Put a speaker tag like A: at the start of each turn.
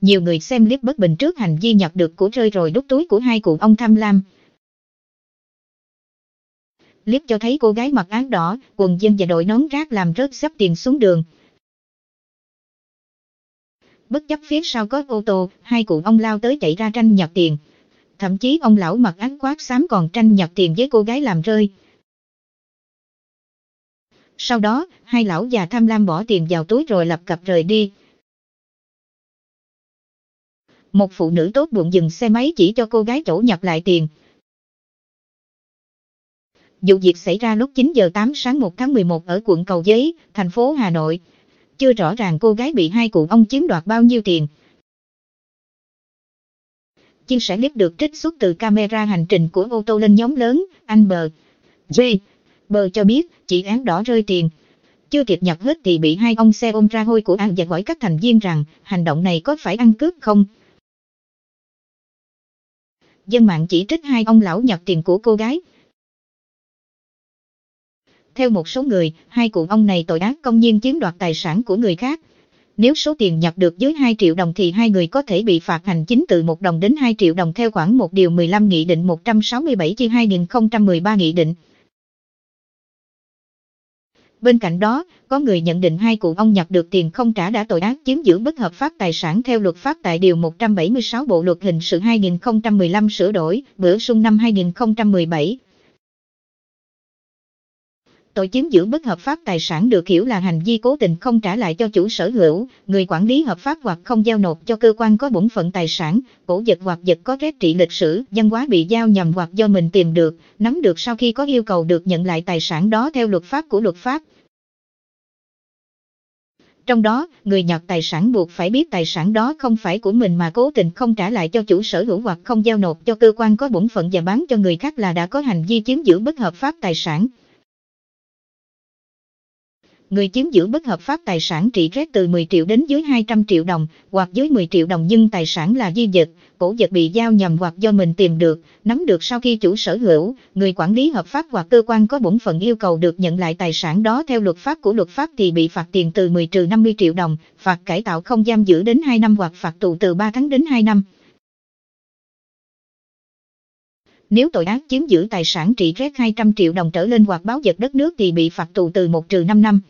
A: Nhiều người xem clip bất bình trước hành vi nhặt được của rơi rồi đút túi của hai cụ ông tham lam. Clip cho thấy cô gái mặc áo đỏ, quần dân và đội nón rác làm rớt sắp tiền xuống đường. Bất chấp phía sau có ô tô, hai cụ ông lao tới chạy ra tranh nhặt tiền. Thậm chí ông lão mặc áo khoác xám còn tranh nhặt tiền với cô gái làm rơi. Sau đó, hai lão già tham lam bỏ tiền vào túi rồi lập cập rời đi. Một phụ nữ tốt bụng dừng xe máy chỉ cho cô gái chỗ nhặt lại tiền. Vụ việc xảy ra lúc 9 giờ 8 sáng 1 tháng 11 ở quận Cầu Giấy, thành phố Hà Nội. Chưa rõ ràng cô gái bị hai cụ ông chiếm đoạt bao nhiêu tiền. Chia sẻ clip được trích xuất từ camera hành trình của ô tô lên nhóm lớn, anh bờ. J. Bờ cho biết, chị án đỏ rơi tiền. Chưa kịp nhặt hết thì bị hai ông xe ôm ra hôi của an và hỏi các thành viên rằng, hành động này có phải ăn cướp không? Dân mạng chỉ trích hai ông lão nhặt tiền của cô gái. Theo một số người, hai cụ ông này tội ác công nhiên chiếm đoạt tài sản của người khác. Nếu số tiền nhặt được dưới 2 triệu đồng thì hai người có thể bị phạt hành chính từ 1 đồng đến 2 triệu đồng theo khoảng 1 điều 15 Nghị định 167 chi 2013 Nghị định. Bên cạnh đó, có người nhận định hai cụ ông nhặt được tiền không trả đã tội ác chiếm giữ bất hợp pháp tài sản theo luật pháp tại Điều 176 Bộ Luật Hình sự 2015 sửa đổi, bữa sung năm 2017. Tội chiếm giữ bất hợp pháp tài sản được hiểu là hành vi cố tình không trả lại cho chủ sở hữu, người quản lý hợp pháp hoặc không giao nộp cho cơ quan có bổn phận tài sản, cổ vật hoặc vật có giá trị lịch sử, văn hóa bị giao nhầm hoặc do mình tìm được, nắm được sau khi có yêu cầu được nhận lại tài sản đó theo luật pháp của luật pháp. Trong đó, người nhặt tài sản buộc phải biết tài sản đó không phải của mình mà cố tình không trả lại cho chủ sở hữu hoặc không giao nộp cho cơ quan có bổn phận và bán cho người khác là đã có hành vi chiếm giữ bất hợp pháp tài sản người chiếm giữ bất hợp pháp tài sản trị rét từ 10 triệu đến dưới 200 triệu đồng, hoặc dưới 10 triệu đồng nhưng tài sản là di vật, cổ vật bị giao nhầm hoặc do mình tìm được, nắm được sau khi chủ sở hữu, người quản lý hợp pháp hoặc cơ quan có bổn phận yêu cầu được nhận lại tài sản đó theo luật pháp của luật pháp thì bị phạt tiền từ 10 trừ 50 triệu đồng, phạt cải tạo không giam giữ đến 2 năm hoặc phạt tù từ 3 tháng đến 2 năm. Nếu tội ác chiếm giữ tài sản trị rét 200 triệu đồng trở lên hoặc báo vật đất nước thì bị phạt tù từ 1 trừ 5 năm.